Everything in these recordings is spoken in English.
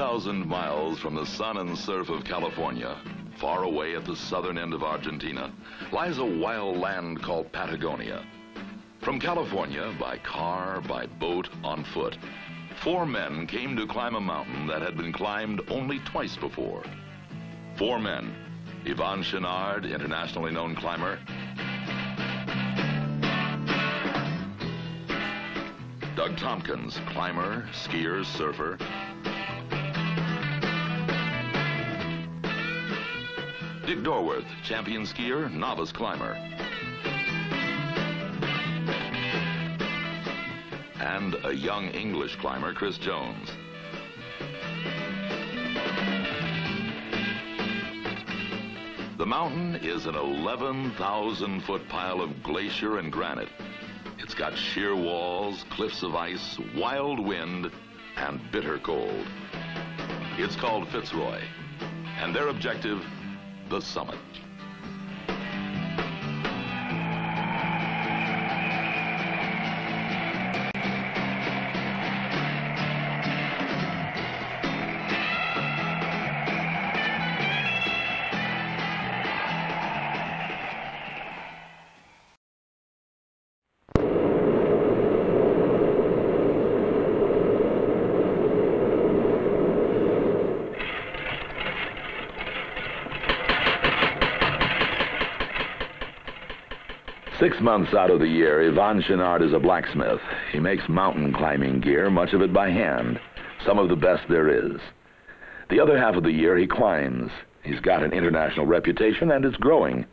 8,000 miles from the sun and surf of California, far away at the southern end of Argentina, lies a wild land called Patagonia. From California, by car, by boat, on foot, four men came to climb a mountain that had been climbed only twice before. Four men, Yvon Chouinard, internationally known climber, Doug Tompkins, climber, skier, surfer, Dick Dorworth, champion skier, novice climber. And a young English climber, Chris Jones. The mountain is an 11,000 foot pile of glacier and granite. It's got sheer walls, cliffs of ice, wild wind, and bitter cold. It's called Fitzroy, and their objective, the summit. Months out of the year, Yvon Chouinard is a blacksmith. He makes mountain climbing gear, much of it by hand, some of the best there is. The other half of the year, he climbs. He's got an international reputation, and it's growing.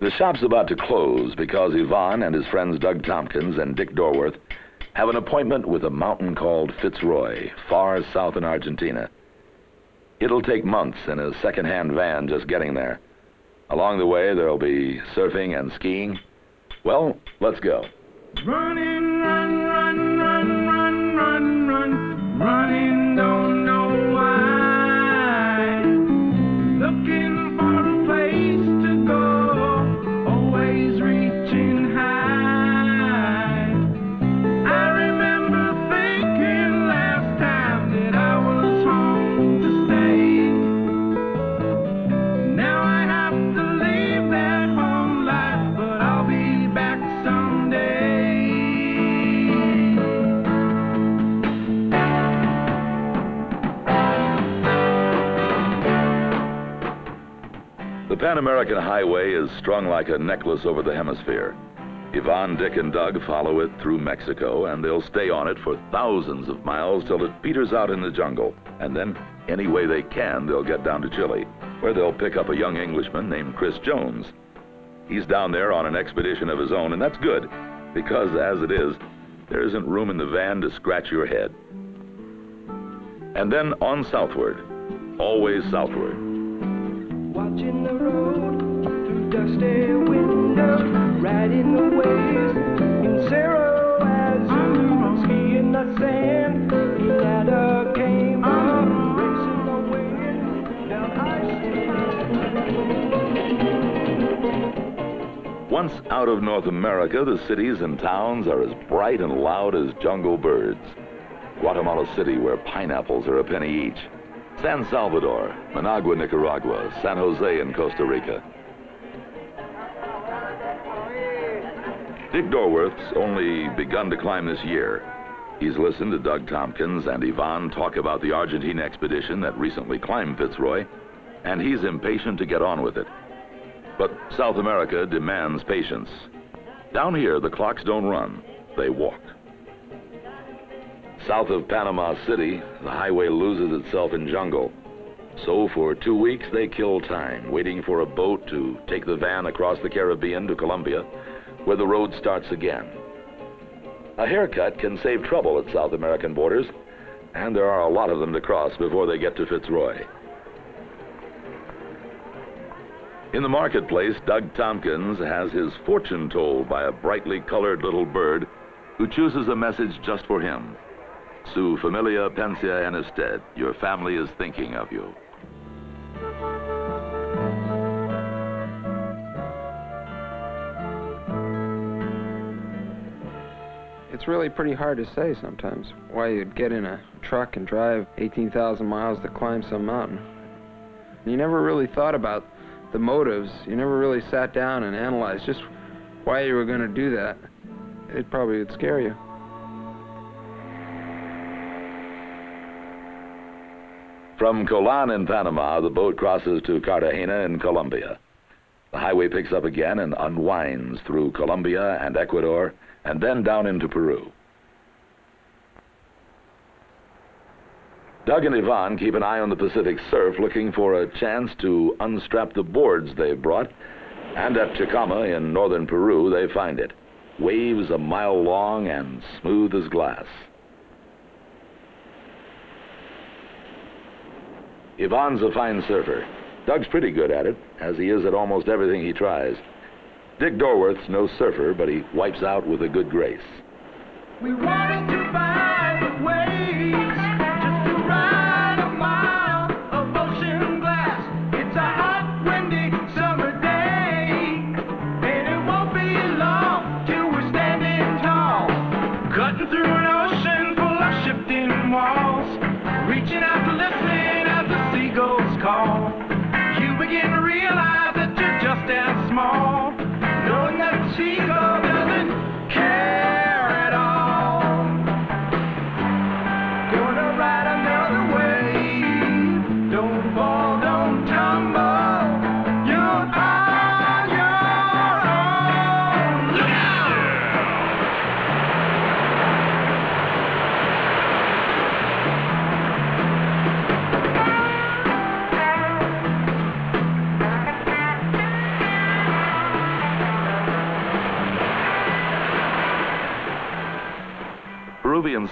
The shop's about to close because Yvon and his friends Doug Tompkins and Dick Dorworth have an appointment with a mountain called Fitzroy, far south in Argentina. It'll take months in a second-hand van just getting there. Along the way, there'll be surfing and skiing. Well, let's go. Running, run, run, run, run, run, run, running, Pan American Highway is strung like a necklace over the hemisphere. Yvon, Dick, and Doug follow it through Mexico, and they'll stay on it for thousands of miles till it peters out in the jungle. And then, any way they can, they'll get down to Chile, where they'll pick up a young Englishman named Chris Jones. He's down there on an expedition of his own, and that's good, because as it is, there isn't room in the van to scratch your head. And then on southward, always southward. Watching the road through dusty windows, riding the waves in Cerro Azul, skiing the sand. The ladder came up, racing the wind down I Once out of North America, the cities and towns are as bright and loud as jungle birds. Guatemala City, where pineapples are a penny each. San Salvador, Managua, Nicaragua, San Jose in Costa Rica. Dick Dorworth's only begun to climb this year. He's listened to Doug Tompkins and Yvon talk about the Argentine expedition that recently climbed Fitzroy, and he's impatient to get on with it. But South America demands patience. Down here, the clocks don't run, they walk. South of Panama City, the highway loses itself in jungle. So for two weeks, they kill time, waiting for a boat to take the van across the Caribbean to Colombia, where the road starts again. A haircut can save trouble at South American borders, and there are a lot of them to cross before they get to Fitzroy. In the marketplace, Doug Tompkins has his fortune told by a brightly colored little bird who chooses a message just for him. Su familia pensia en usted. Your family is thinking of you. It's really pretty hard to say sometimes why you'd get in a truck and drive 18,000 miles to climb some mountain. You never really thought about the motives. You never really sat down and analyzed just why you were going to do that. It probably would scare you. From Colón in Panama, the boat crosses to Cartagena in Colombia. The highway picks up again and unwinds through Colombia and Ecuador and then down into Peru. Doug and Yvon keep an eye on the Pacific surf looking for a chance to unstrap the boards they've brought. And at Chicama in northern Peru, they find it. Waves a mile long and smooth as glass. Yvon's a fine surfer. Doug's pretty good at it, as he is at almost everything he tries. Dick Dorworth's no surfer, but he wipes out with a good grace. We wanted knowing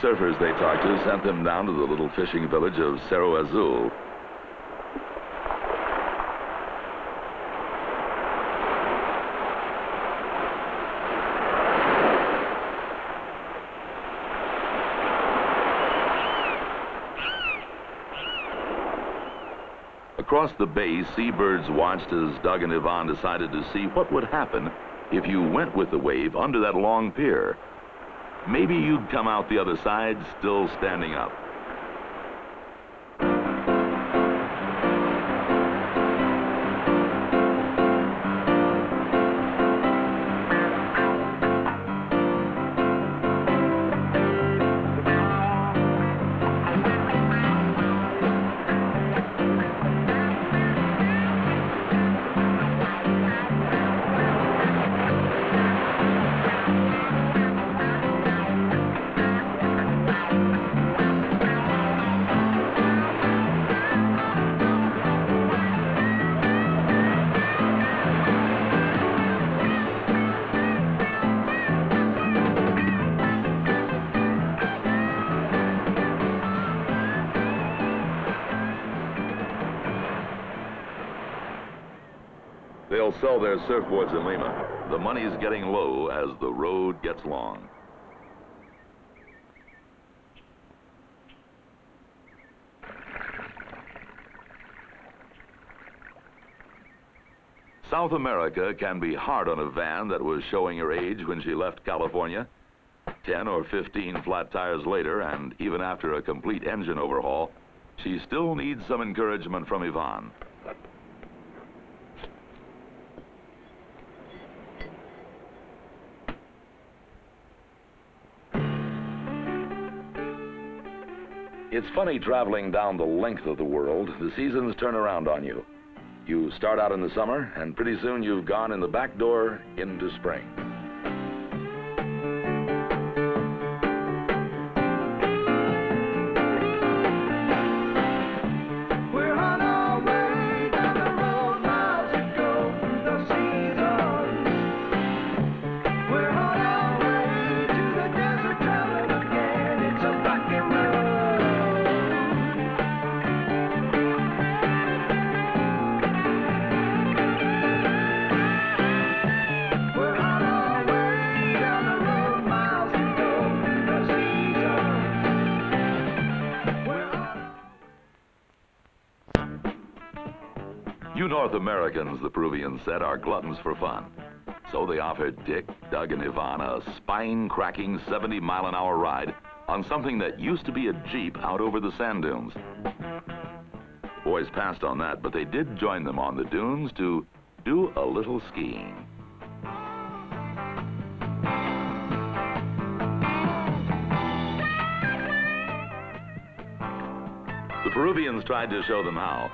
surfers they talked to sent them down to the little fishing village of Cerro Azul. Across the bay, seabirds watched as Doug and Yvon decided to see what would happen if you went with the wave under that long pier. Maybe you'd come out the other side still standing up. Surfboards in Lima. The money's getting low as the road gets long. South America can be hard on a van that was showing her age when she left California. 10 or 15 flat tires later, and even after a complete engine overhaul, she still needs some encouragement from Yvon. It's funny traveling down the length of the world. The seasons turn around on you. You start out in the summer, and pretty soon you've gone in the back door into spring. Americans, the Peruvians said, are gluttons for fun. So they offered Dick, Doug, and Ivana a spine-cracking 70-mile-an-hour ride on something that used to be a Jeep out over the sand dunes. Boys passed on that, but they did join them on the dunes to do a little skiing. The Peruvians tried to show them how,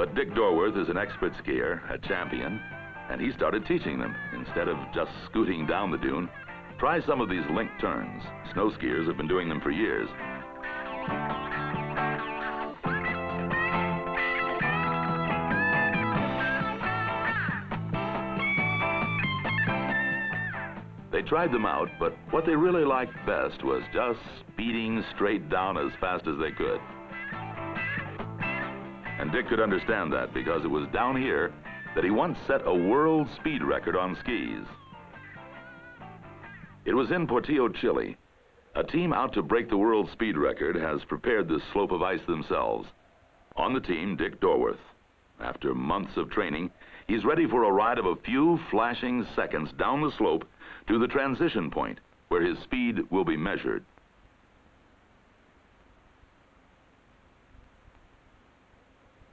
but Dick Dorworth is an expert skier, a champion, and he started teaching them. Instead of just scooting down the dune, try some of these link turns. Snow skiers have been doing them for years. They tried them out, but what they really liked best was just speeding straight down as fast as they could. And Dick could understand that because it was down here that he once set a world speed record on skis. It was in Portillo, Chile. A team out to break the world speed record has prepared this slope of ice themselves. On the team, Dick Dorworth. After months of training, he's ready for a ride of a few flashing seconds down the slope to the transition point where his speed will be measured.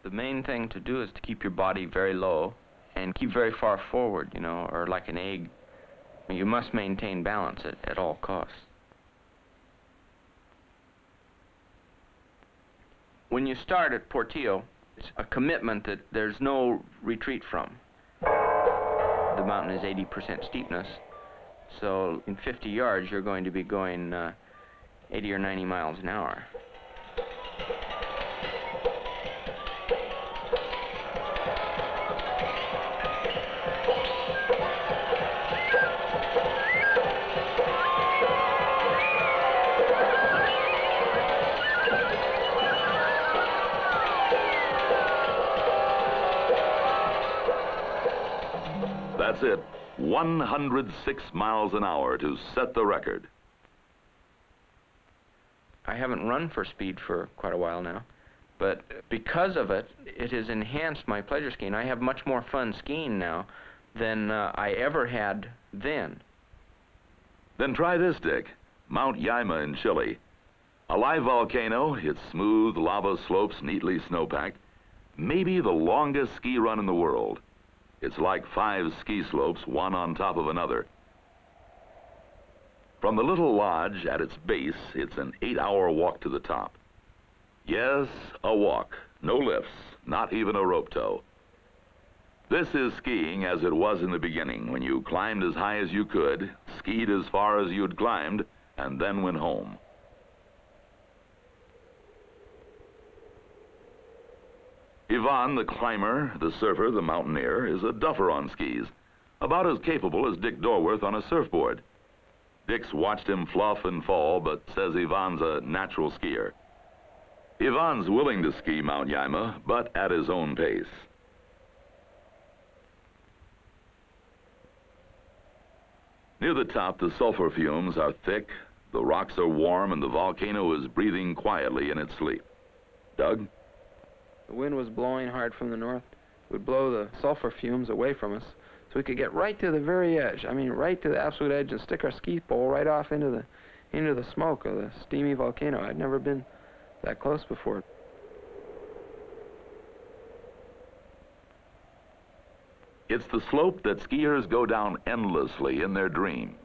The main thing to do is to keep your body very low and keep very far forward, you know, or like an egg. You must maintain balance at, at all costs. When you start at Portillo, it's a commitment that there's no retreat from. The mountain is 80% steepness, so in 50 yards you're going to be going uh, 80 or 90 miles an hour. That's it. 106 miles an hour to set the record. I haven't run for speed for quite a while now, but because of it, it has enhanced my pleasure skiing. I have much more fun skiing now than uh, I ever had then. Then try this, Dick. Mount Llaima in Chile. A live volcano, its smooth lava slopes neatly snowpacked, maybe the longest ski run in the world. It's like five ski slopes, one on top of another. From the little lodge at its base, it's an eight-hour walk to the top. Yes, a walk. No lifts, not even a rope tow. This is skiing as it was in the beginning, when you climbed as high as you could, skied as far as you'd climbed, and then went home. Yvon, the climber, the surfer, the mountaineer, is a duffer on skis, about as capable as Dick Dorworth on a surfboard. Dick's watched him fluff and fall, but says Yvon's a natural skier. Yvon's willing to ski Mount Llaima, but at his own pace. Near the top, the sulfur fumes are thick, the rocks are warm, and the volcano is breathing quietly in its sleep. Doug? The wind was blowing hard from the north. It would blow the sulfur fumes away from us so we could get right to the very edge. I mean, right to the absolute edge and stick our ski pole right off into the into the smoke of the steamy volcano. I'd never been that close before. It's the slope that skiers go down endlessly in their dreams.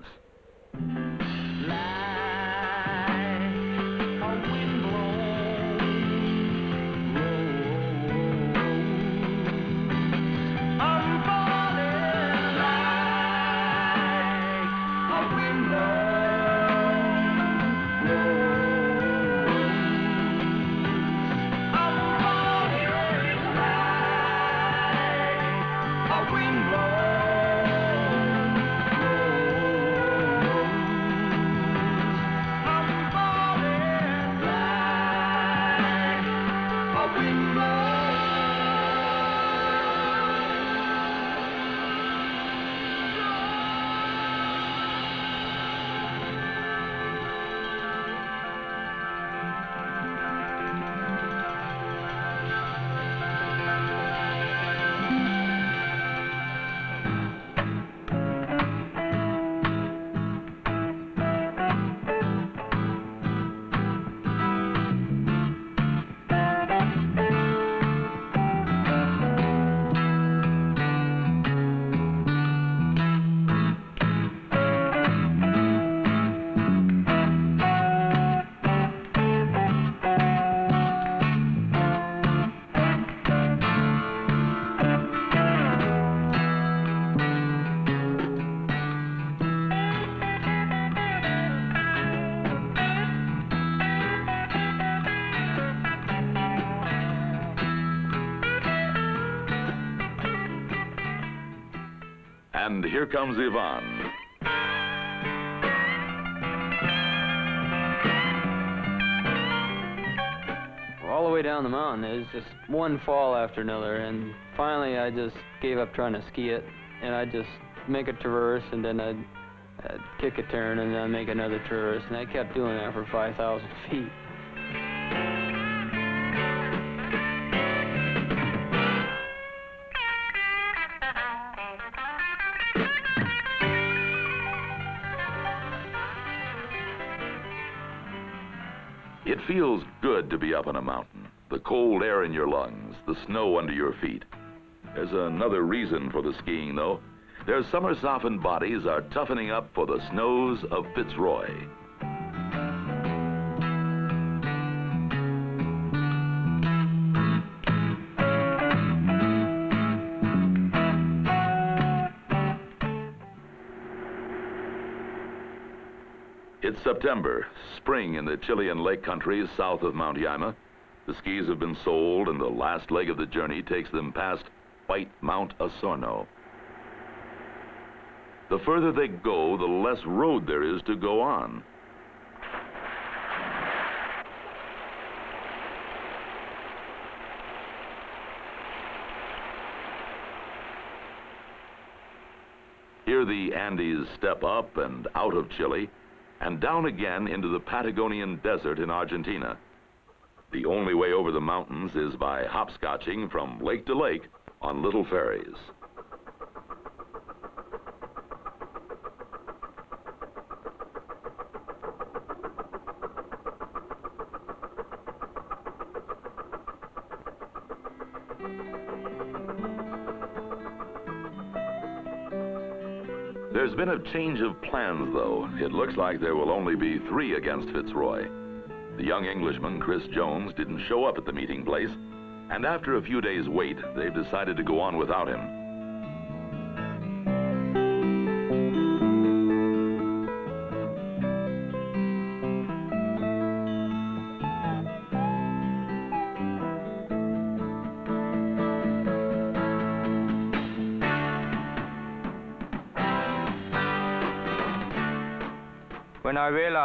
Here comes Yvon. all the way down the mountain. It was just one fall after another, and finally I just gave up trying to ski it, and I'd just make a traverse, and then I'd, I'd kick a turn, and then I make another traverse, and I kept doing that for 5,000 feet. Up on a mountain. The cold air in your lungs, the snow under your feet. There's another reason for the skiing, though. Their summer softened bodies are toughening up for the snows of Fitzroy. September, spring in the Chilean lake countries south of Mount Llaima. The skis have been sold, and the last leg of the journey takes them past White Mount Osorno. The further they go, the less road there is to go on. Here the Andes step up and out of Chile and down again into the Patagonian desert in Argentina. The only way over the mountains is by hopscotching from lake to lake on little ferries. Been a change of plans, though. It looks like there will only be three against Fitzroy. The young Englishman, Chris Jones, didn't show up at the meeting place, and after a few days' wait, they've decided to go on without him.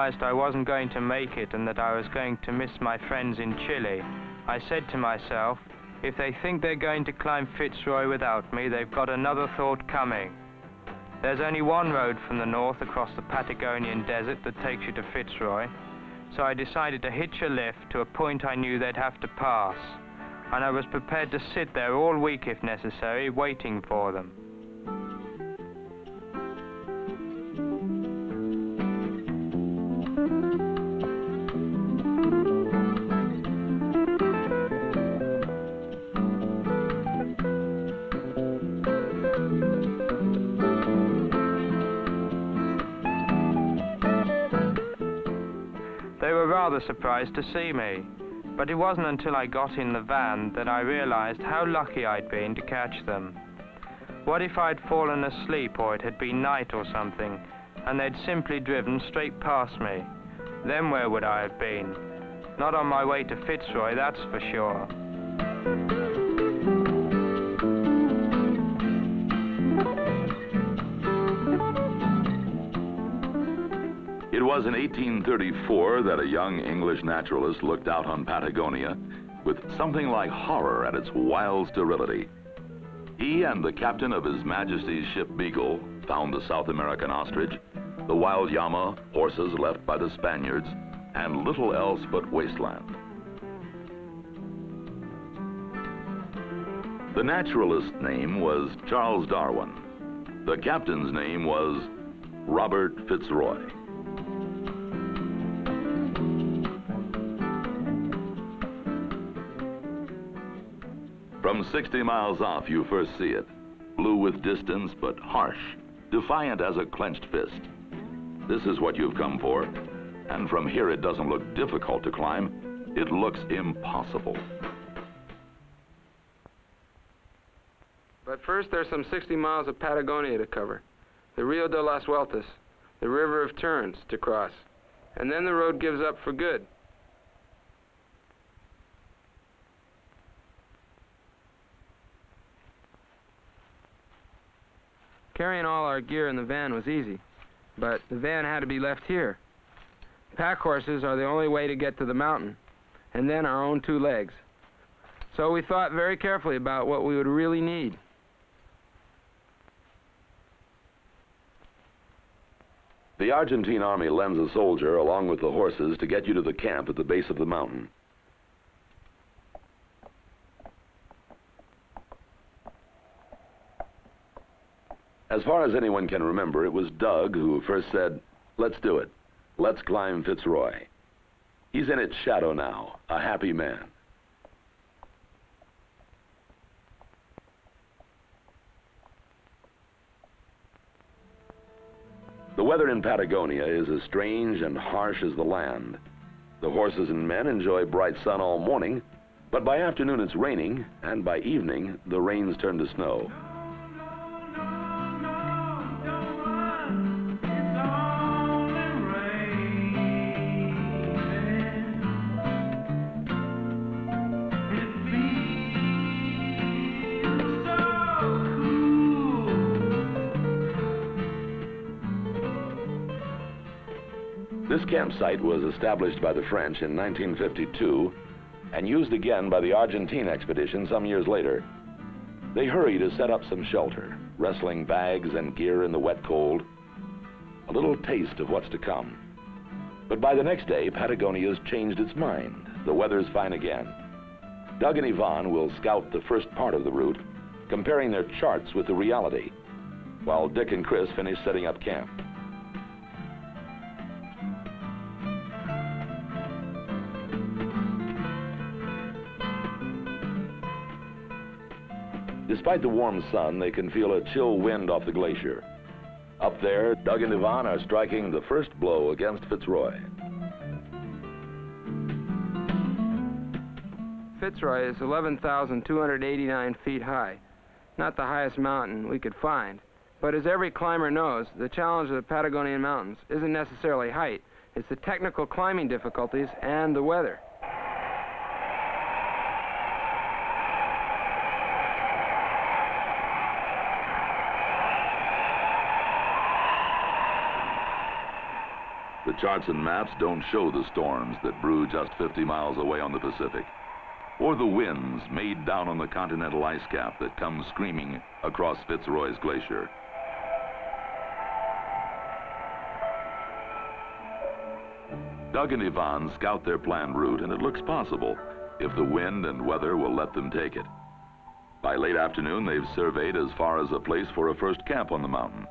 Realized I wasn't going to make it and that I was going to miss my friends in Chile, I said to myself, if they think they're going to climb Fitzroy without me, they've got another thought coming. There's only one road from the north across the Patagonian desert that takes you to Fitzroy, so I decided to hitch a lift to a point I knew they'd have to pass, and I was prepared to sit there all week if necessary, waiting for them. Surprised to see me, but it wasn't until I got in the van that I realized how lucky I'd been to catch them. What if I'd fallen asleep or it had been night or something, and they'd simply driven straight past me? Then where would I have been? Not on my way to Fitzroy, that's for sure. Was in 1834 that a young English naturalist looked out on Patagonia with something like horror at its wild sterility. He and the captain of His Majesty's ship Beagle found the South American ostrich, the wild llama, horses left by the Spaniards, and little else but wasteland. The naturalist's name was Charles Darwin. The captain's name was Robert Fitzroy. From 60 miles off, you first see it. Blue with distance, but harsh, defiant as a clenched fist. This is what you've come for. And from here, it doesn't look difficult to climb. It looks impossible. But first, there's some 60 miles of Patagonia to cover. The Rio de las Vueltas, the River of Turns, to cross. And then the road gives up for good. Carrying all our gear in the van was easy, but the van had to be left here. Pack horses are the only way to get to the mountain, and then our own two legs. So we thought very carefully about what we would really need. The Argentine army lends a soldier along with the horses to get you to the camp at the base of the mountain. As far as anyone can remember, it was Doug who first said, let's do it. Let's climb Fitzroy. He's in its shadow now, a happy man. The weather in Patagonia is as strange and harsh as the land. The horses and men enjoy bright sun all morning, but by afternoon it's raining, and by evening the rains turn to snow. Campsite was established by the French in 1952 and used again by the Argentine expedition some years later. They hurry to set up some shelter, wrestling bags and gear in the wet cold. A little taste of what's to come. But by the next day, Patagonia's changed its mind. The weather's fine again. Doug and Yvon will scout the first part of the route, comparing their charts with the reality, while Dick and Chris finish setting up camp. Despite the warm sun, they can feel a chill wind off the glacier. Up there, Doug and Yvon are striking the first blow against Fitzroy. Fitzroy is 11,289 feet high. Not the highest mountain we could find. But as every climber knows, the challenge of the Patagonian mountains isn't necessarily height. It's the technical climbing difficulties and the weather. Charts and maps don't show the storms that brew just 50 miles away on the Pacific, or the winds made down on the continental ice cap that come screaming across Fitzroy's glacier. Doug and Yvon scout their planned route, and it looks possible if the wind and weather will let them take it. By late afternoon, they've surveyed as far as a place for a first camp on the mountain.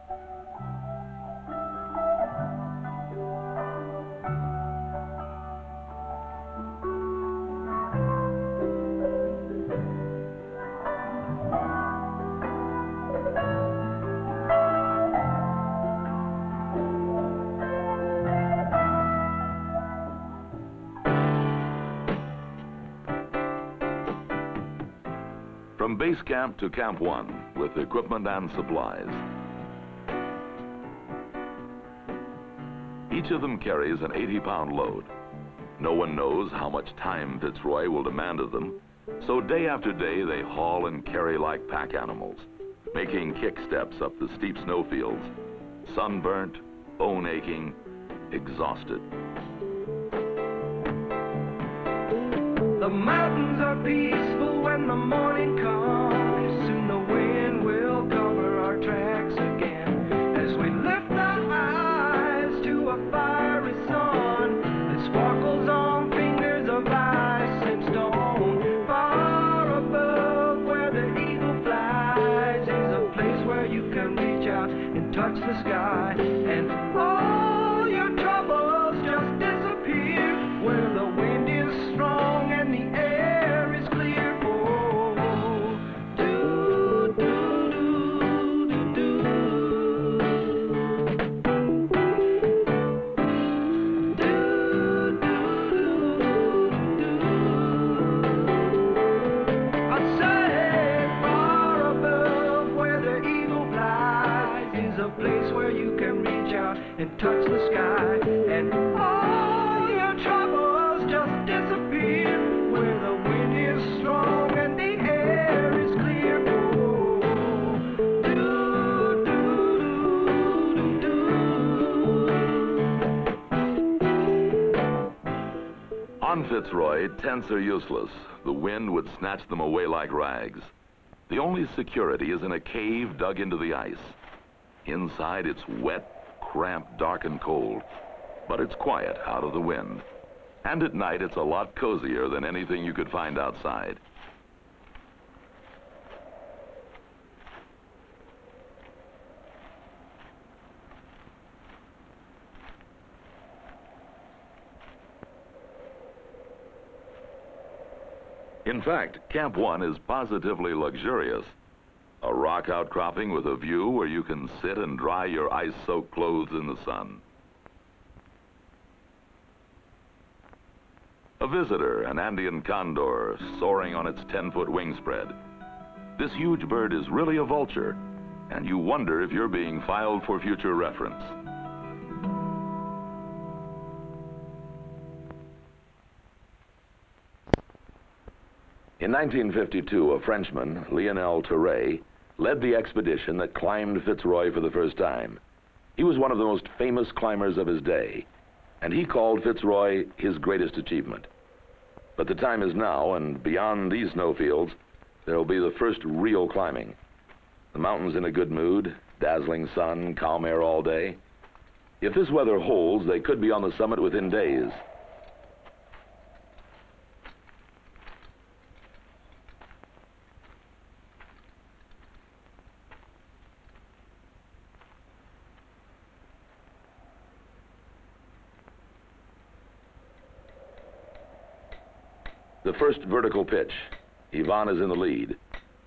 From base camp to Camp 1 with equipment and supplies. Each of them carries an 80-pound load. No one knows how much time Fitzroy will demand of them, so day after day they haul and carry like pack animals, making kick steps up the steep snowfields, sunburnt, bone aching, exhausted. The mountains are peaceful when the morning Fitzroy, tents are useless. The wind would snatch them away like rags. The only security is in a cave dug into the ice. Inside, it's wet, cramped, dark, and cold. But it's quiet out of the wind. And at night, it's a lot cozier than anything you could find outside. In fact, Camp 1 is positively luxurious. A rock outcropping with a view where you can sit and dry your ice-soaked clothes in the sun. A visitor, an Andean condor, soaring on its 10-foot wingspread. This huge bird is really a vulture, and you wonder if you're being filed for future reference. In 1952, a Frenchman, Lionel Terray, led the expedition that climbed Fitzroy for the first time. He was one of the most famous climbers of his day, and he called Fitzroy his greatest achievement. But the time is now, and beyond these snowfields, there will be the first real climbing. The mountain's in a good mood, dazzling sun, calm air all day. If this weather holds, they could be on the summit within days. The first vertical pitch. Yvon is in the lead.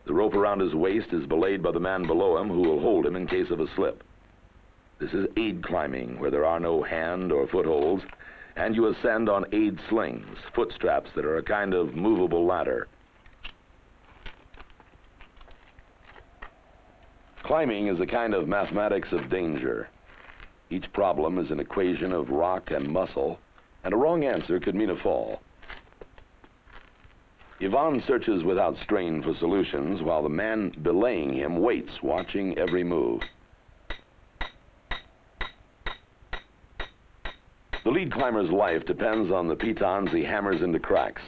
The rope around his waist is belayed by the man below him who will hold him in case of a slip. This is aid climbing, where there are no hand or footholds, and you ascend on aid slings, foot straps that are a kind of movable ladder. Climbing is a kind of mathematics of danger. Each problem is an equation of rock and muscle, and a wrong answer could mean a fall. Yvon searches without strain for solutions while the man belaying him waits, watching every move. The lead climber's life depends on the pitons he hammers into cracks.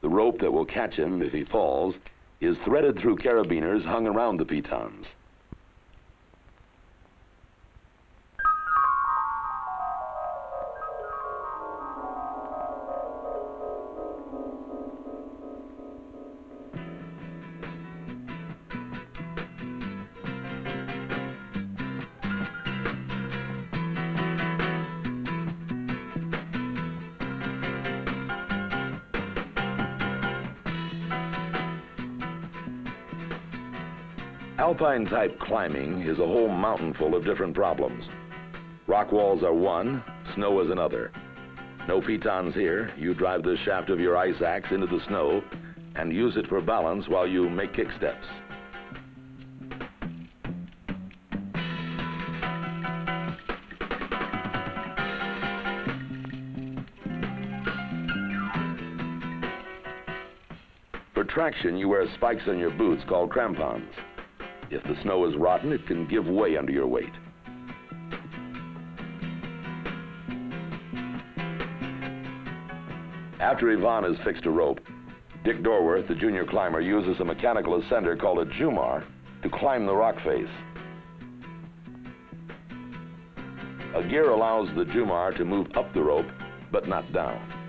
The rope that will catch him if he falls is threaded through carabiners hung around the pitons. Alpine type climbing is a whole mountain full of different problems. Rock walls are one, snow is another. No pitons here. You drive the shaft of your ice axe into the snow and use it for balance while you make kick steps. For traction, you wear spikes on your boots called crampons. If the snow is rotten, it can give way under your weight. After Yvon has fixed a rope, Dick Dorworth, the junior climber, uses a mechanical ascender called a Jumar to climb the rock face. A gear allows the Jumar to move up the rope, but not down.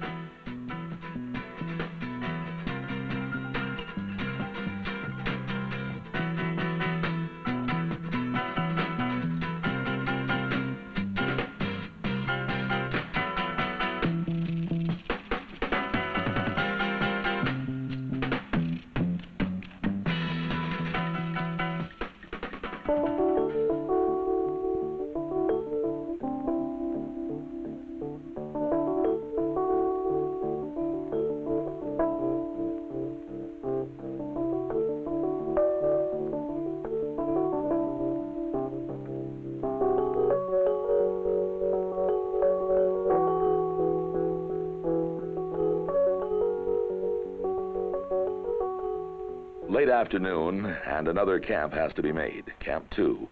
Late afternoon, and another camp has to be made, Camp 2.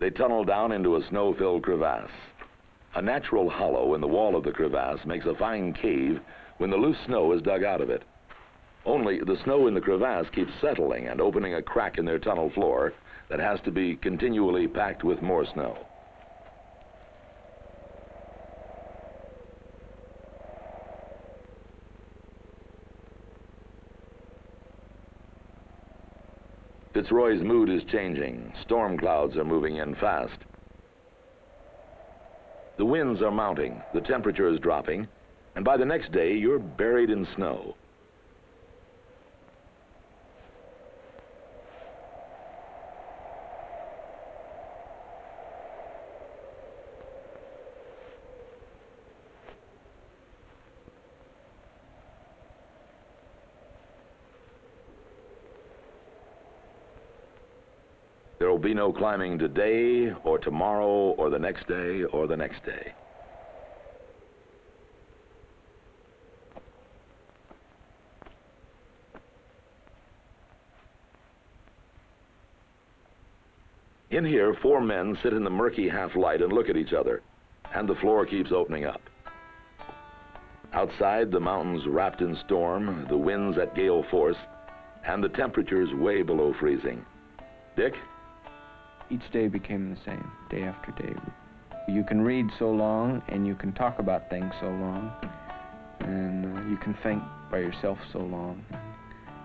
They tunnel down into a snow-filled crevasse. A natural hollow in the wall of the crevasse makes a fine cave when the loose snow is dug out of it. Only the snow in the crevasse keeps settling and opening a crack in their tunnel floor that has to be continually packed with more snow. Fitzroy's mood is changing. Storm clouds are moving in fast. The winds are mounting, the temperature is dropping, and by the next day you're buried in snow. There will be no climbing today, or tomorrow, or the next day, or the next day. In here, four men sit in the murky half light and look at each other, and the floor keeps opening up. Outside, the mountains wrapped in storm, the winds at gale force, and the temperatures way below freezing. Dick, each day became the same, day after day. You can read so long, and you can talk about things so long, and uh, you can think by yourself so long.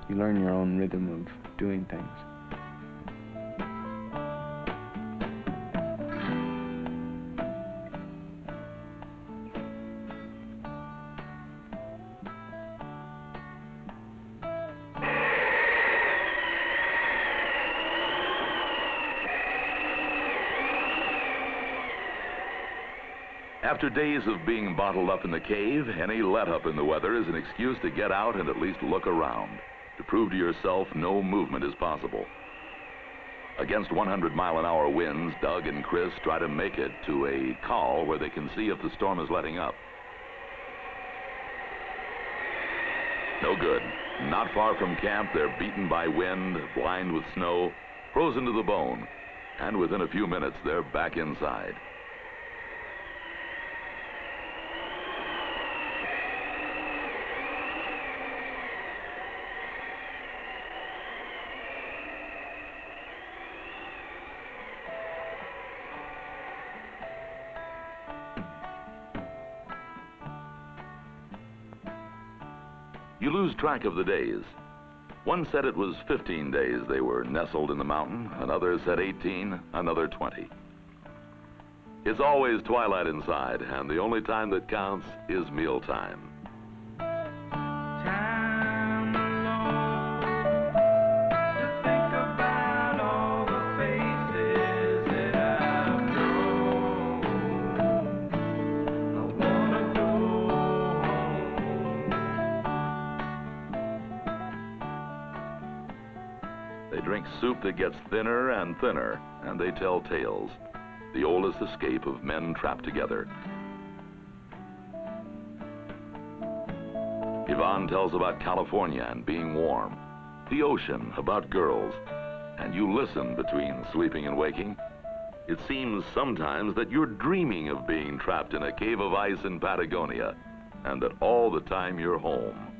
You learn your own rhythm of doing things. After days of being bottled up in the cave, any let up in the weather is an excuse to get out and at least look around, to prove to yourself no movement is possible. Against 100 mile an hour winds, Doug and Chris try to make it to a col where they can see if the storm is letting up. No good. Not far from camp, they're beaten by wind, blind with snow, frozen to the bone. And within a few minutes, they're back inside. Track of the days. One said it was 15 days they were nestled in the mountain, another said 18, another 20. It's always twilight inside, and the only time that counts is mealtime. Soup that gets thinner and thinner, and they tell tales. The oldest escape of men trapped together. Yvon tells about California and being warm, the ocean, about girls, and you listen between sleeping and waking. It seems sometimes that you're dreaming of being trapped in a cave of ice in Patagonia, and that all the time you're home.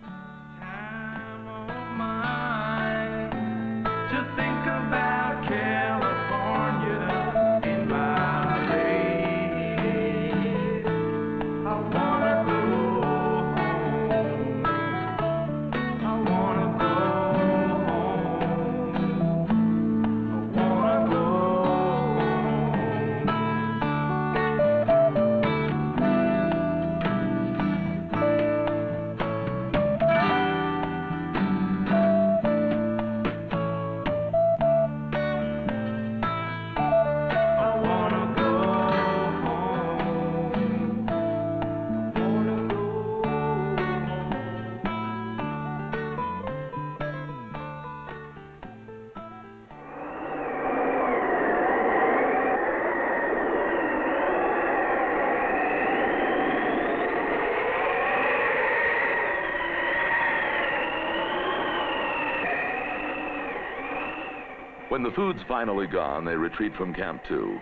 When the food's finally gone, they retreat from Camp 2.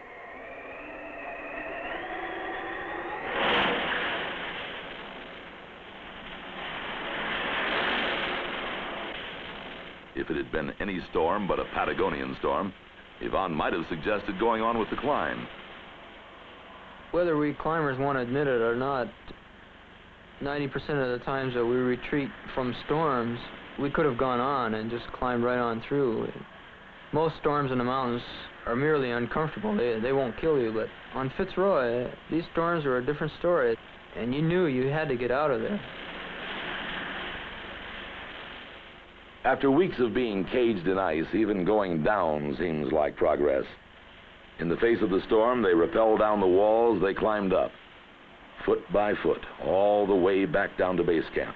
If it had been any storm but a Patagonian storm, Yvon might have suggested going on with the climb. Whether we climbers want to admit it or not, 90% of the times that we retreat from storms, we could have gone on and just climbed right on through. Most storms in the mountains are merely uncomfortable. They, they won't kill you, but on Fitzroy, these storms are a different story, and you knew you had to get out of there. After weeks of being caged in ice, even going down seems like progress. In the face of the storm, they rappelled down the walls they climbed up, foot by foot, all the way back down to base camp.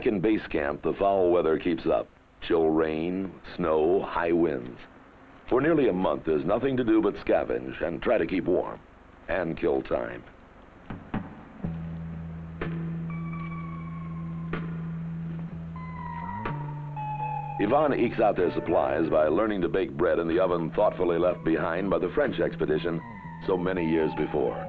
Back in base camp, the foul weather keeps up. Chill rain, snow, high winds. For nearly a month, there's nothing to do but scavenge and try to keep warm and kill time. Yvon ekes out their supplies by learning to bake bread in the oven thoughtfully left behind by the French expedition so many years before.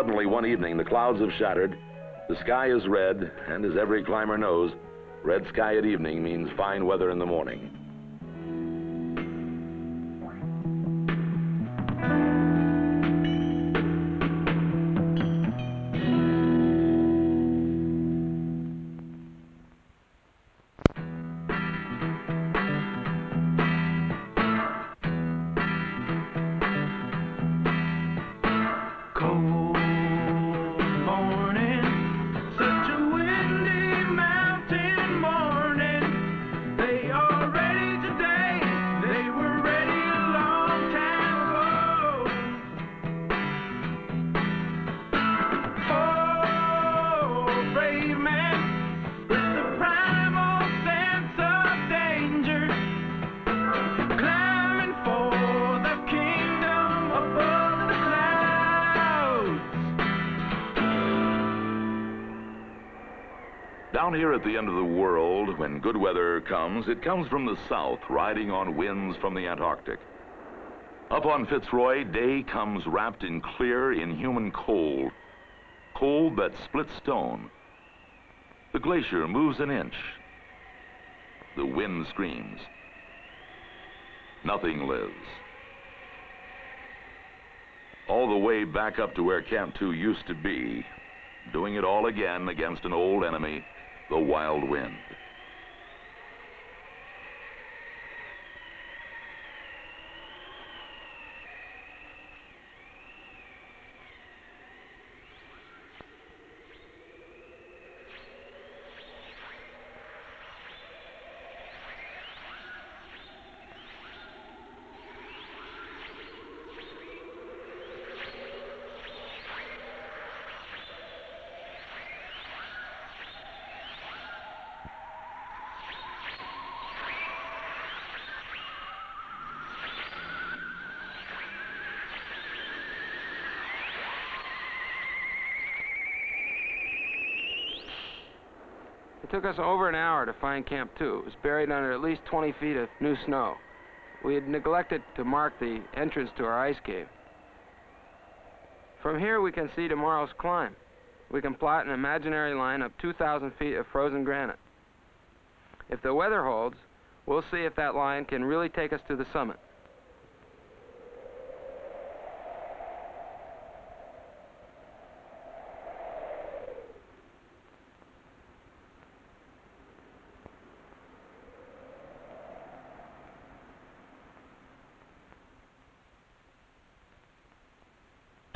Suddenly one evening the clouds have shattered, the sky is red, and as every climber knows, red sky at evening means fine weather in the morning. Down here at the end of the world, when good weather comes, it comes from the south, riding on winds from the Antarctic. Up on Fitzroy, day comes wrapped in clear, inhuman cold. Cold that splits stone. The glacier moves an inch. The wind screams. Nothing lives. All the way back up to where Camp 2 used to be, doing it all again against an old enemy, the wild wind. It took us over an hour to find Camp 2. It was buried under at least 20 feet of new snow. We had neglected to mark the entrance to our ice cave. From here, we can see tomorrow's climb. We can plot an imaginary line of 2,000 feet of frozen granite. If the weather holds, we'll see if that line can really take us to the summit.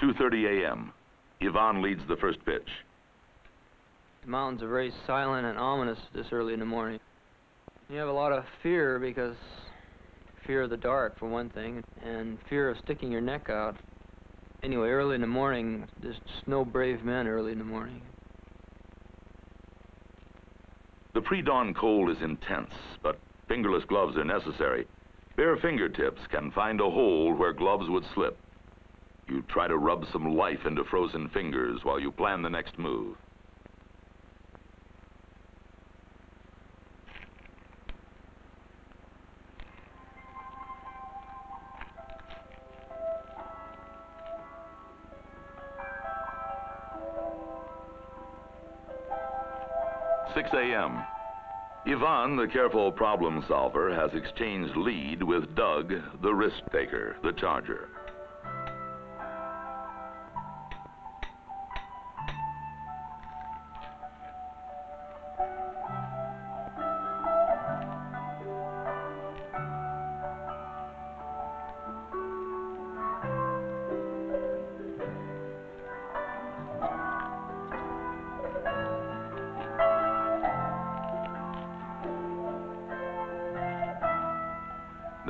Two thirty a.m. Yvon leads the first pitch. The mountains are very silent and ominous this early in the morning. You have a lot of fear because fear of the dark, for one thing, and fear of sticking your neck out. Anyway, early in the morning, there's just no brave men early in the morning. The pre-dawn cold is intense, but fingerless gloves are necessary. Bare fingertips can find a hole where gloves would slip. You try to rub some life into frozen fingers while you plan the next move. Six a.m. Yvon, the careful problem solver, has exchanged lead with Doug, the risk taker, the charger.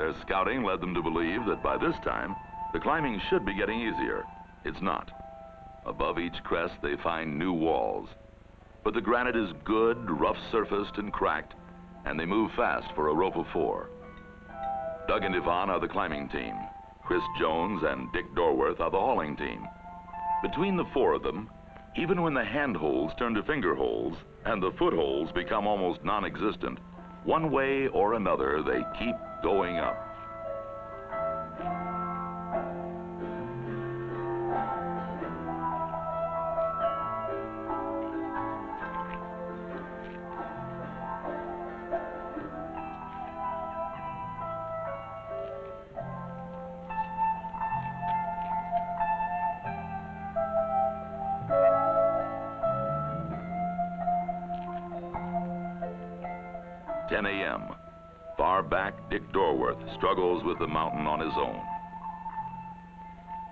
Their scouting led them to believe that by this time, the climbing should be getting easier. It's not. Above each crest, they find new walls. But the granite is good, rough-surfaced, and cracked, and they move fast for a rope of four. Doug and Yvon are the climbing team. Chris Jones and Dick Dorworth are the hauling team. Between the four of them, even when the handholds turn to finger holes and the footholds become almost non-existent, one way or another, they keep going up. With the mountain on his own.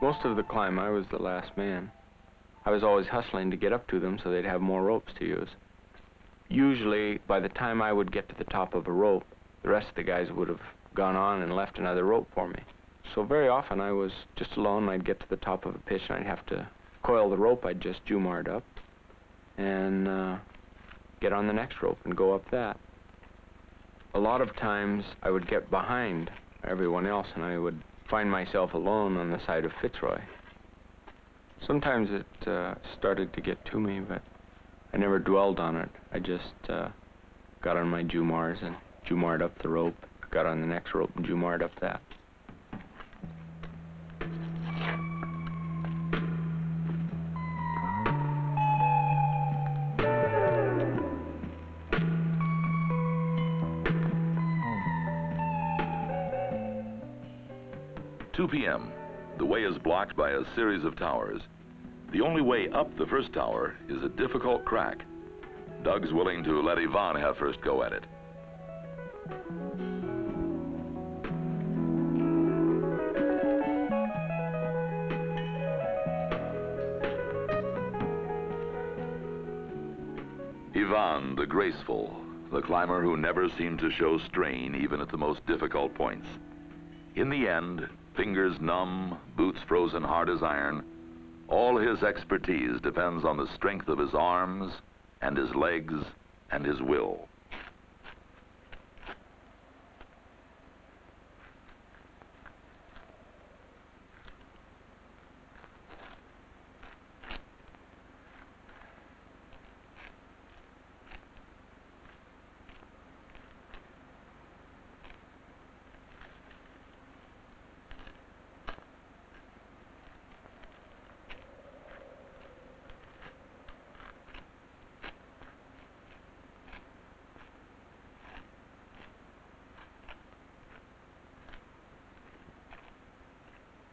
Most of the climb, I was the last man. I was always hustling to get up to them so they'd have more ropes to use. Usually, by the time I would get to the top of a rope, the rest of the guys would have gone on and left another rope for me. So very often I was just alone. I'd get to the top of a pitch and I'd have to coil the rope I'd just jumarred up and uh, get on the next rope and go up that. A lot of times I would get behind everyone else and I would find myself alone on the side of Fitzroy. Sometimes it uh, started to get to me, but I never dwelled on it. I just uh, got on my Jumars and Jumarred up the rope, got on the next rope and Jumarred up that. Blocked by a series of towers. The only way up the first tower is a difficult crack. Doug's willing to let Yvon have first go at it. Yvon, the graceful, the climber who never seemed to show strain even at the most difficult points. In the end, fingers numb, boots frozen hard as iron, all his expertise depends on the strength of his arms and his legs and his will.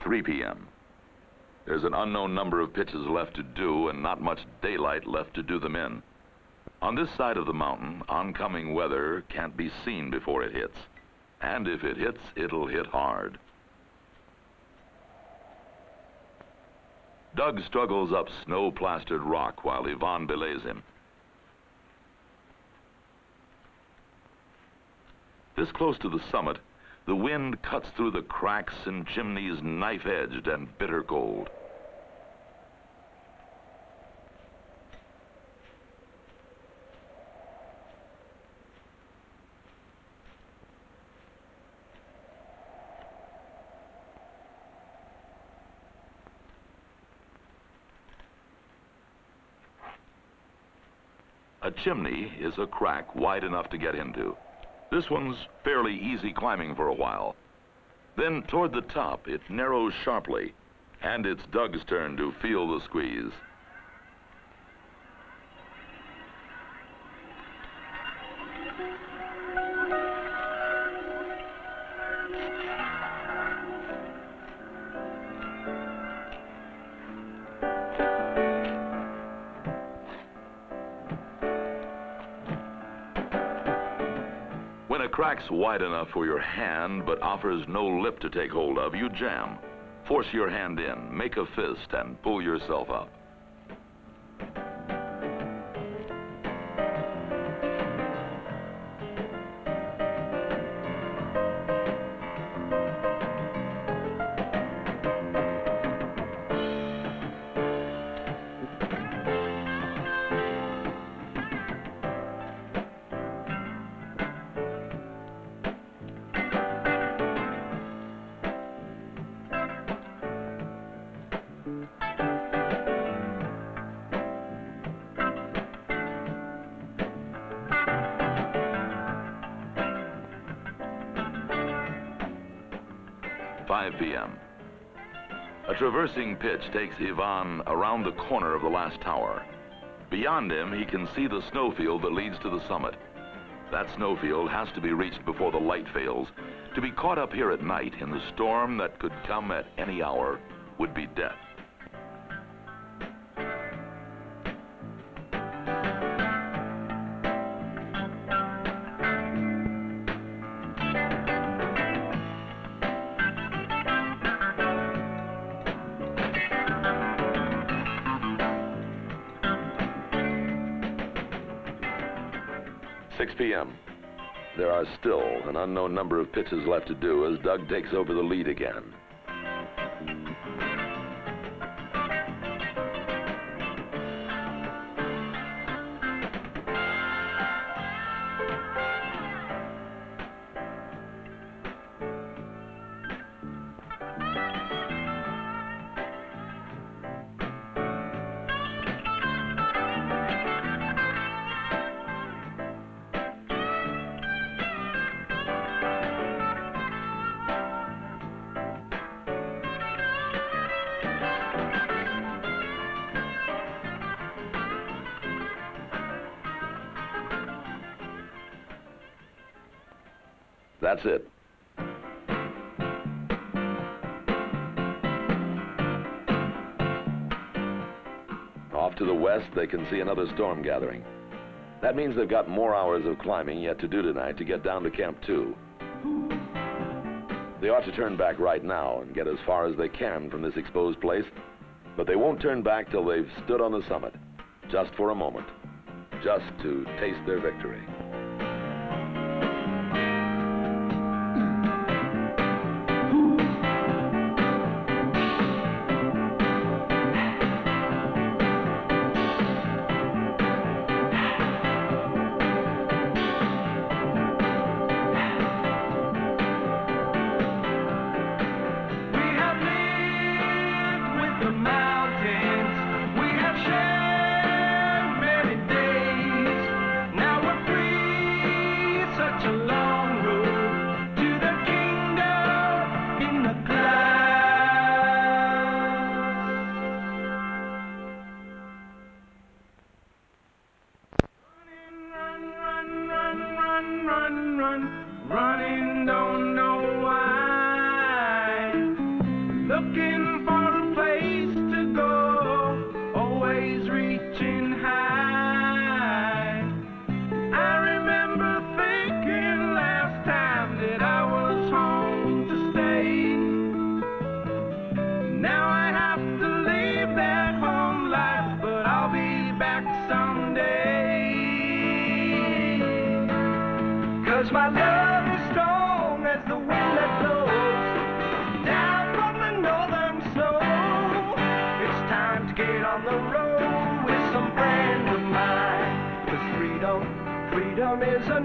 3 p.m. There's an unknown number of pitches left to do and not much daylight left to do them in. On this side of the mountain, oncoming weather can't be seen before it hits. And if it hits, it'll hit hard. Doug struggles up snow-plastered rock while Yvon belays him. This close to the summit, the wind cuts through the cracks and chimneys knife-edged and bitter cold. A chimney is a crack wide enough to get into. This one's fairly easy climbing for a while. Then toward the top, it narrows sharply, and it's Doug's turn to feel the squeeze. Crack's wide enough for your hand but offers no lip to take hold of, you jam. Force your hand in, make a fist, and pull yourself up. Five p.m. A traversing pitch takes Yvon around the corner of the last tower. Beyond him, he can see the snowfield that leads to the summit. That snowfield has to be reached before the light fails. To be caught up here at night in the storm that could come at any hour would be death. An unknown number of pitches left to do as Doug takes over the lead again. That's it. Off to the west, they can see another storm gathering. That means they've got more hours of climbing yet to do tonight to get down to Camp 2. They ought to turn back right now and get as far as they can from this exposed place, but they won't turn back till they've stood on the summit, just for a moment, just to taste their victory. Run, run, running, don't know why.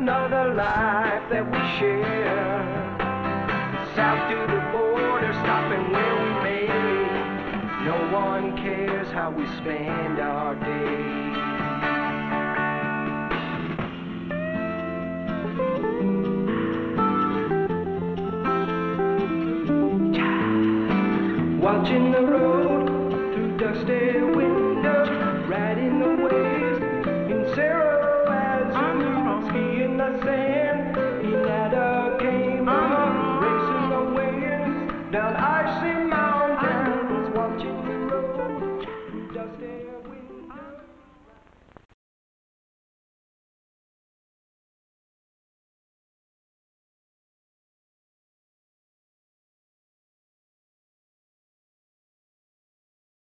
Another life that we share. South to the border, stopping where we may. No one cares how we spend our days.